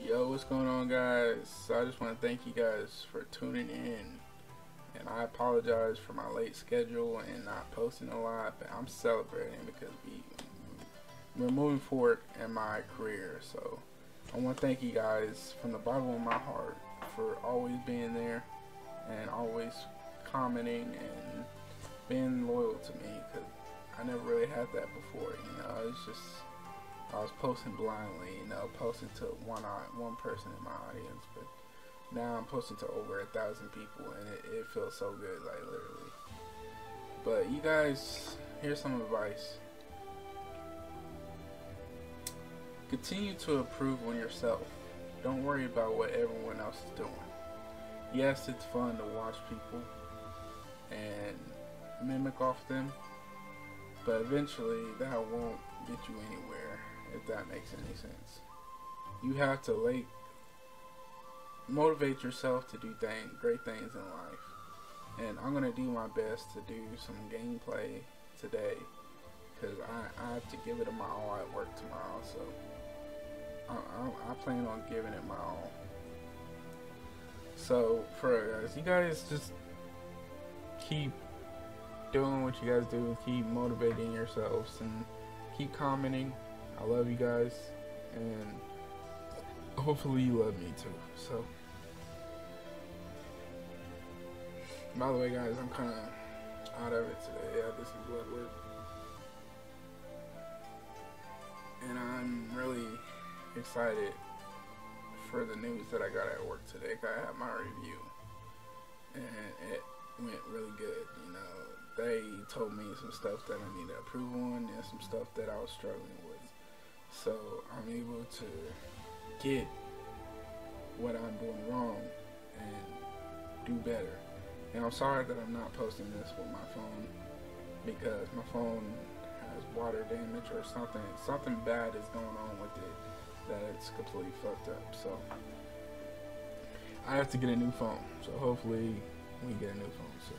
Yo, what's going on, guys? So I just want to thank you guys for tuning in. And I apologize for my late schedule and not posting a lot, but I'm celebrating because we we're moving forward in my career. So I want to thank you guys from the bottom of my heart for always being there and always commenting and being loyal to me because I never really had that before. You know, it's just I was posting blindly, you know, posting to one one person in my audience, but now I'm posting to over a thousand people, and it, it feels so good, like literally. But you guys, here's some advice. Continue to improve on yourself. Don't worry about what everyone else is doing. Yes, it's fun to watch people and mimic off them, but eventually that won't get you anywhere if that makes any sense. You have to like motivate yourself to do things, great things in life. And I'm gonna do my best to do some gameplay today because I, I have to give it my all at work tomorrow. So I, I, I plan on giving it my all. So for guys, you guys just keep doing what you guys do, keep motivating yourselves, and keep commenting. I love you guys, and hopefully you love me too. So, by the way, guys, I'm kind of out of it today. Yeah, this is what we're, and I'm really excited for the news that I got at work today. I had my review, and it went really good. You know, they told me some stuff that I need to improve on, and some stuff that I was struggling with. So I'm able to get what I'm doing wrong and do better. And I'm sorry that I'm not posting this with my phone because my phone has water damage or something. Something bad is going on with it that it's completely fucked up. So I have to get a new phone. So hopefully we get a new phone. So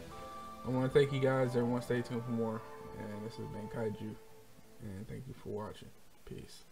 I want to thank you guys. Everyone stay tuned for more. And this has been Kaiju. And thank you for watching. Peace.